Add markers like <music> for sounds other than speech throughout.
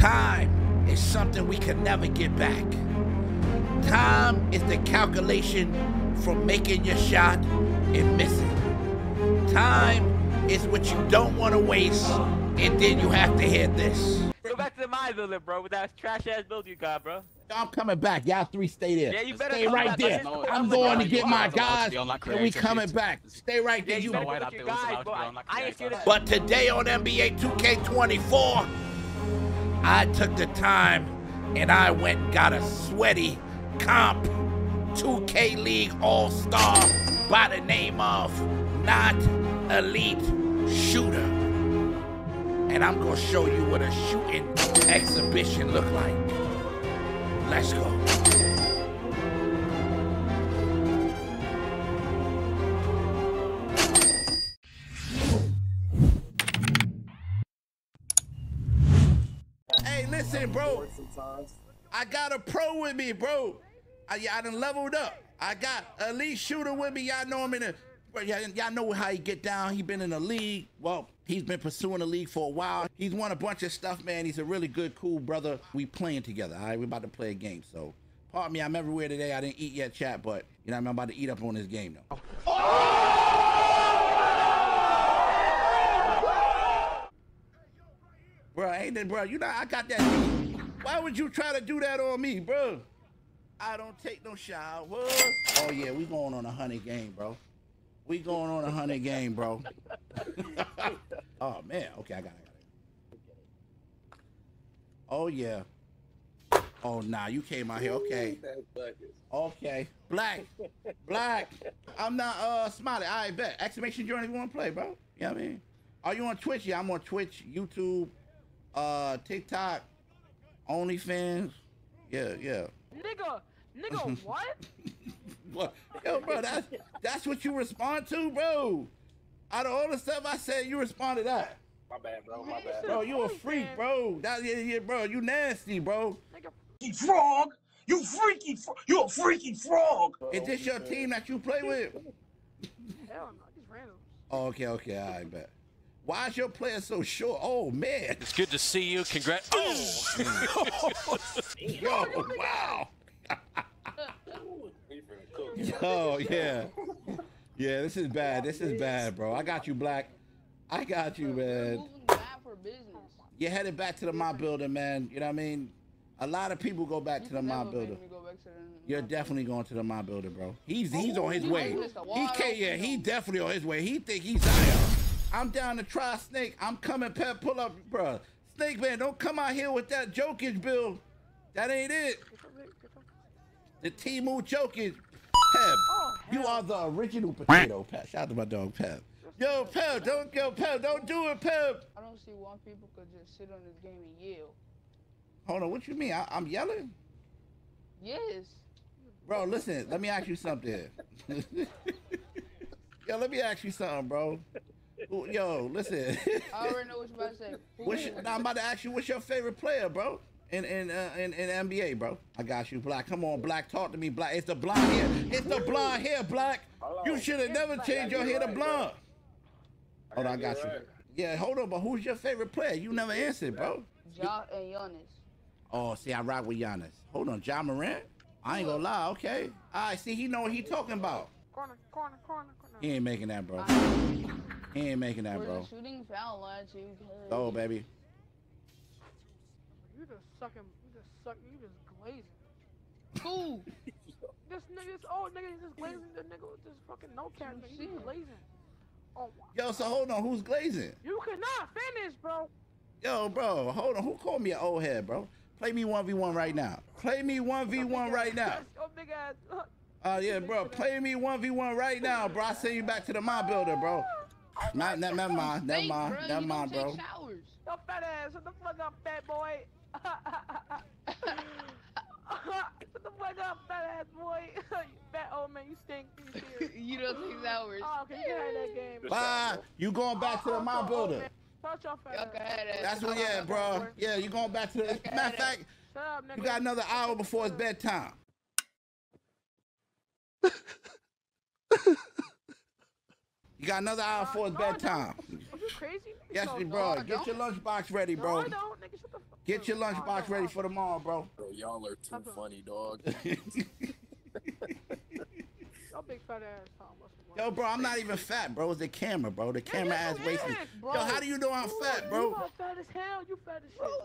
Time is something we can never get back. Time is the calculation from making your shot and missing. Time is what you don't want to waste, and then you have to hit this. Go back to the my building, bro, with that trash ass build you got, bro. I'm coming back. Y'all three stay there. Yeah, you better stay right there. No, I'm going to get my guys, and we coming back. Stay right there. Yeah, you You better white go out with your there was guys, bro. I feel. But today on NBA 2K24, I took the time and I went and got a sweaty comp 2K League All Star by the name of Not Elite Shooter. And I'm gonna show you what a shooting exhibition look like. Let's go. Bro. I got a pro with me, bro. I, I done leveled up. I got elite shooter with me. Y'all know him in the. Y'all, know how he get down. He been in the league. Well, he's been pursuing the league for a while. He's won a bunch of stuff, man. He's a really good, cool brother. We playing together. All right, we about to play a game. So, pardon me, I'm everywhere today. I didn't eat yet, chat, but you know I'm about to eat up on this game though. Bro, ain't that, bro? You know I got that. Why would you try to do that on me, bro? I don't take no showers. Oh yeah, we going on a hundred game, bro. We going on a hundred game, bro. <laughs> oh man, okay, I got it. I got it. Oh yeah. Oh nah, you came out here. Okay. Okay. Black. Black. I'm not uh smiley. I bet. Exclamation journey you wanna play, bro. You know what I mean? Are you on Twitch? Yeah, I'm on Twitch, YouTube, uh, TikTok, OnlyFans. Yeah, yeah. Nigga, nigga, <laughs> what? What? Yo, bro, that's that's what you respond to, bro. Out of all the stuff I said, you respond to that. My bad, bro. My bad. Bro, you a freak, bro. That yeah, yeah, bro. You nasty, bro. Nigga, frog. You freaky. Fro- you a freaky frog. Is this your team that you play with? hell no, just random. Oh, okay, okay, I bet. Why is your player so short? Oh man. It's good to see you. Congrats. <laughs> Oh! Yo, wow. <laughs> Yo, yeah. Yeah, this is bad. This is bad, bro. I got you, Black. I got you, man. Moving bad for business. You're headed back to the mob building, man. You know what I mean? A lot of people go back to the mob never builder. made me go back to the- You're definitely going to the mob builder, bro. He's he's on his way. He can't. Yeah, open he definitely on his way. He think he's Zion. I'm down to try Snake. I'm coming. Pep, pull up, bro. Snake man, don't come out here with that Jokic build. That ain't it. The Temu Jokic. Pep, oh, you are the original potato. Pep, shout out to my dog Pep. Yo, Pep, don't go, Pep, don't do it, Pep. I don't see why people could just sit on this game and yell. Hold on, what you mean? I, I'm yelling, Yes. bro. Listen, let me ask you something. <laughs> Yo, let me ask you something, bro. Who- Yo, listen. I already know what you're about to say. <laughs> What's your, wins? now I'm about to ask you, what's your favorite player, bro? In in uh, in, in NBA, bro. I got you, Black. Come on, Black. Talk to me, Black. It's the blonde hair. It's the blonde hair, Black. You should have never changed your hair to blonde. Hold on, I got you. Yeah, hold on, but who's your favorite player? You never answered, bro. Ja and Giannis. Oh, see, I rock with Giannis. Hold on, Ja Morant. I ain't gonna lie. Okay. All right. See, he know what he talking about. Corner, corner, corner, corner. He ain't making that, bro. <laughs> He ain't making that, bro. shooting foul line too. Oh, baby. You just sucking, you just suck, you just glazing. Cool. <laughs> This nigga, this old nigga, he just glazing. The nigga with this fucking no cap, nigga, he glazing. Oh, my- Yo, so hold on. Who's glazing? you cannot finish, bro. Yo, bro, hold on. Who called me an old head, bro? Play me 1v1 right now. Play me 1v1 right now. Your big ass. Uh, yeah, bro. Play me 1v1 right now, bro. I send you back to the mob builder, bro. Not, not, never mind. Never Fake, mind. bro. Never you mind, don't bro. Take showers. Yo, fat ass, shut the fuck up, fat boy. <laughs> shut the fuck up, fat ass boy. <laughs> you fat old man, you stink. <laughs> You don't take showers. Oh, okay, you can have that game. Bye. You going back to the Oh, mob oh, builder. Touch your fat Y'all ass. can. That's what, yeah, bro. Yeah, you going back to the. Matter of fact, up, you got another hour before it's bedtime. You got another hour before it's No, I bedtime. Are you crazy? nigga? Yes, No, bro. no, Get your lunchbox ready, No, bro. I don't, nigga. Shut the fuck Get your lunchbox ready for tomorrow, bro. Bro, y'all are too funny, dog. <laughs> Y'all big fat ass, Tom. Yo, bro, I'm not even fat, bro. It's the camera, bro. The camera ass wasting. Yo, how do you know I'm fat, bro? You fat as hell. You fat as shit. Oh,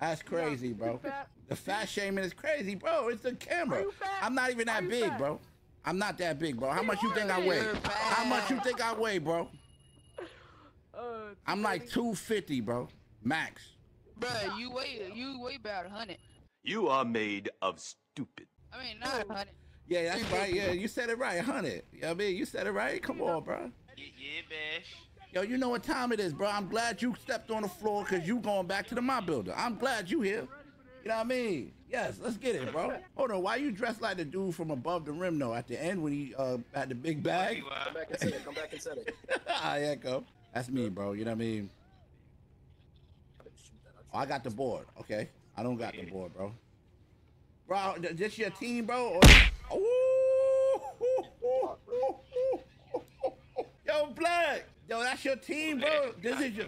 That's crazy, bro. fat? The fat shaming is crazy, bro. It's the camera. Are you fat? I'm not even that big, fat? bro. I'm not that big, bro. How much you think I weigh? How much you think I weigh, bro? <laughs> Uh, I'm like 250, bro. Max. Bro, you weigh you weigh about a hundred. You are made of stupid. I mean, not a <laughs> hundred. Yeah, that's right. Yeah, <laughs> you said it right. 100. You know what I mean? You said it right. Come on, bro. Yeah, yeah, bash. Yo, you know what time it is, bro. I'm glad you stepped on the floor because you going back to the my builder. I'm glad you here. You know what I mean? Yes, let's get it, bro. Hold on, why you dressed like the dude from above the rim though? At the end when he uh had the big bag. Come back and set it. Come back and set it. <laughs> ah, yeah, go. That's me, bro. You know what I mean? Oh, I got the board. Okay, I don't got the board, bro. Bro, th- this your team, bro? Or... <laughs> Ooh. <laughs> Yo, Black. Yo, that's your team, bro. This is your.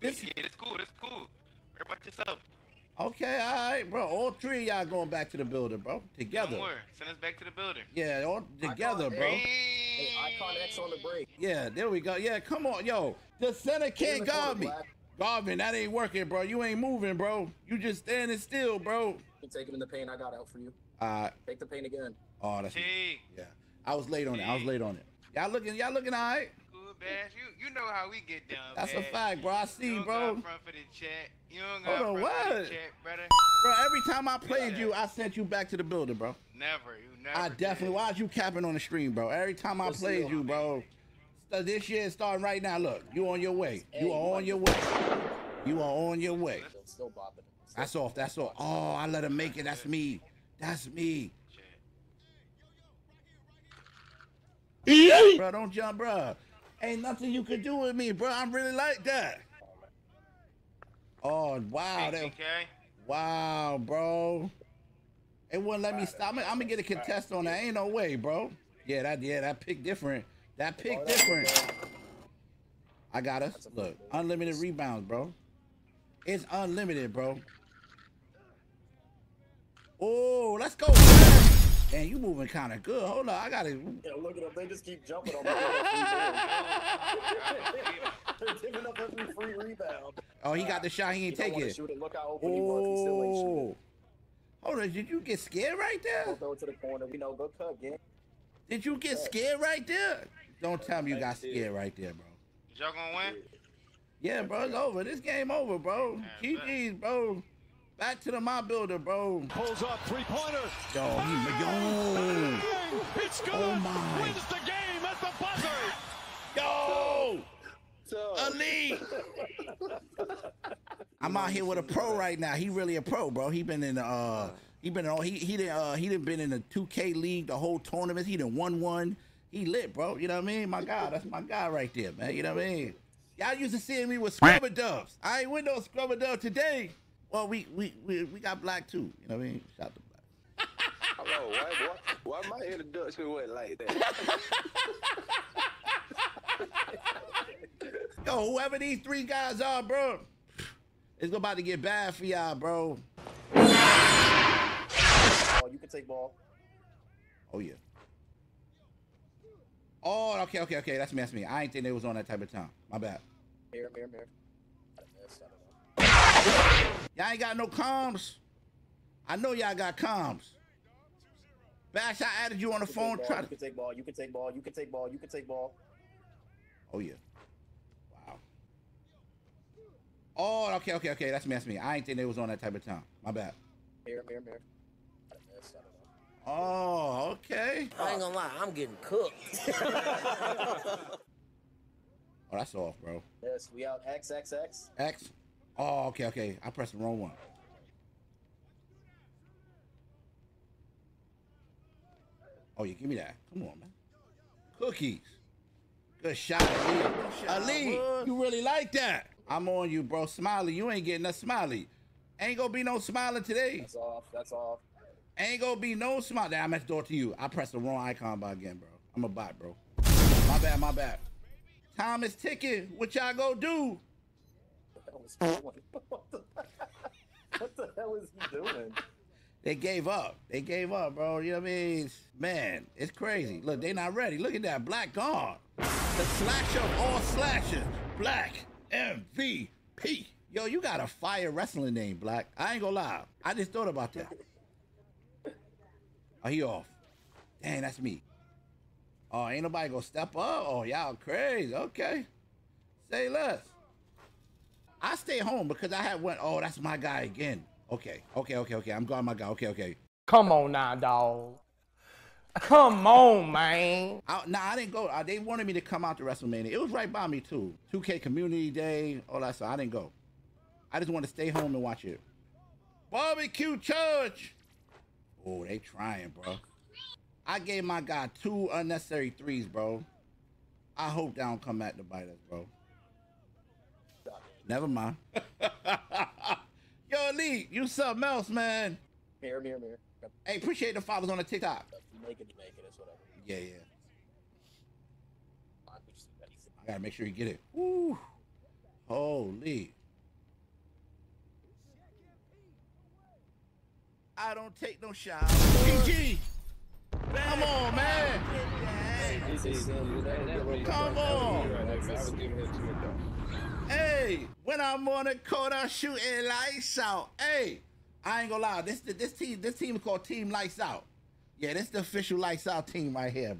This... Yeah, it's cool. It's cool. Worry about yourself. Okay, all right, bro. All three of y'all going back to the building, bro. Together. Don't worry. Send us back to the building. Yeah, all together, Icon- bro. Hey, Icon X on the break. Yeah, there we go. Yeah, come on, yo. The center can't guard me. Black. Garvin, that ain't working, bro. You ain't moving, bro. You just standing still, bro. You take it in the paint. I got out for you. Uh, Take the paint again. oh, that's Hey, yeah. I was late on it. I was late on it. Y'all looking, y'all looking all right. Cool, bash. You you know how we get down. That's a fact, bro. I see, don't bro. Go front for the chat. You don't Hold go on, front for what? the chat, brother. Bro, every time I played you, I sent you back to the building, bro. Never. You never. I definitely. did. Why'd you capping on the stream, bro? Every time I Let's played you, bro. So this year is starting right now. Look, you on your way. You you are on your way. You are on your way. Still, still bopping. That's off. That's off. Oh, I let him make it. That's me. That's me. Bro, don't jump, bro. Ain't nothing you could do with me, bro. I'm really like that. Oh, wow. That, wow, bro. It wouldn't let me stop. I'm, I'm gonna get a contest on that. Ain't no way, bro. Yeah, that yeah, that pick different. That pick different. I got us. Look, unlimited rebounds, bro. It's unlimited, bro. Oh, let's go. man. Man, you moving kind of good. Hold on, I gotta. Yeah, look at them. They just keep jumping on me. <laughs> They're giving up every free rebound. Oh, he got the shot. He He ain't don't take it. Shoot it. Look how open he was. He still ain't shooting. Oh. Hold on, did you get scared right Go there? throw it to the corner. We know. Go cut, gang. Did you get scared right there? Don't tell me you got scared right there, bro. Y'all gonna win? Yeah, bro, it's over. This game over, bro. GG's, bro. Back to the my builder, bro. Pulls up three pointer. Yo, he, yo, It's good. Oh, my. Wins the game at the buzzer. yo, So, elite. <laughs> I'm out here with a pro right now. He really a pro, bro. He been in the, uh, he been in, he he did uh he done been in the 2K league the whole tournament. He done won one. He lit, bro. You know what I mean? My God, that's my guy right there, man. You know what I mean? Y'all used to see me with scrubber dubs. I ain't with no scrubber dub today. Well, we we we, we got black too. You know what I mean? Shout out to black. <laughs> Hello, why, why, why my introduction went like that? <laughs> Yo, whoever these three guys are, bro, it's about to get bad for y'all, bro. ball. You can take ball. Oh yeah. Oh, okay, okay, okay. That's me. That's me. I ain't think they was on that type of time. My bad. Here, here, here. Y'all ain't got no comms. I know y'all got comms. Bash, I added you on the You phone. take Try to. You can take ball. You can take ball. You can take ball. You can take ball. Oh yeah. Wow. Oh, okay, okay, okay. That's me. That's me. I ain't think they was on that type of time. My bad. Here, here, here. I missed, I don't know. Oh, okay. I ain't gonna lie, I'm getting cooked. <laughs> Oh, that's off, bro. Yes, we out X X X. X. Oh, okay, okay. I pressed the wrong one. Oh, yeah, give me that. Come on, man. Cookies. Good shot, Ali. Ali, you really like that? I'm on you, bro. Smiley, you ain't getting a smiley. Ain't gonna be no smiling today. That's off. That's off. Ain't gonna be no smile. Damn, I'm at the door to you. I pressed the wrong icon by again, bro. I'm a bot, bro. My bad, my bad. Time is ticking. What y'all gonna do? what, the, what the hell is he doing? They gave up. They gave up, bro. You know what I mean? Man, it's crazy. Look, they not ready. Look at that. Black guard. The slasher of all slashers. Black MVP. Yo, you got a fire wrestling name, Black. I ain't gonna lie. I just thought about that. Are you he off? Dang, that's me. Oh, ain't nobody gonna step up? Oh, y'all crazy. Okay. Say less. I stay home because I had went, oh, that's my guy again. Okay, okay, okay, okay. I'm going my guy. Okay, okay. Come on now, dog. Come on, man. I, nah, I didn't go. Uh, they wanted me to come out to WrestleMania. It was right by me too. 2K Community Day, all that stuff. I didn't go. I just want to stay home and watch it. Barbecue Church. Oh, they trying, bro. I gave my guy two unnecessary threes, bro. I hope they don't come back to bite us, bro. Never mind. Yo, Lee, you something else, man. Mirror, mirror, mirror. Hey, appreciate the followers on the TikTok. Make it, make it. It's whatever. Yeah, yeah. Fine, we just- that's- I gotta make sure you get it. Woo. Holy. I don't take no shower. PG. Come on, man. Come on. Hey, when I'm on the court, I'm shooting lights out. Hey, I ain't gonna lie. This this team this team is called Team Lights Out. Yeah, this the official Lights Out team right here, bro.